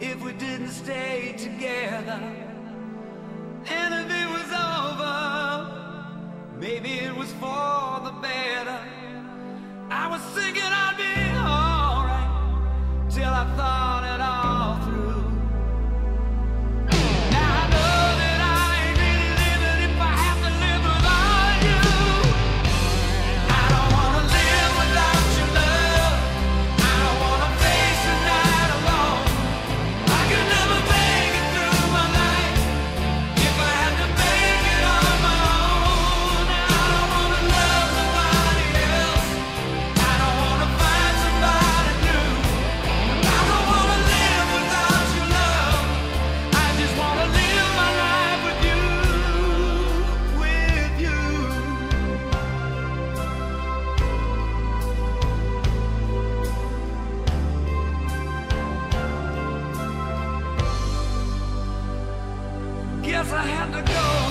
if we didn't stay together. And if it was over, maybe it was for the better. I was thinking I'd be alright till I thought. I had to go.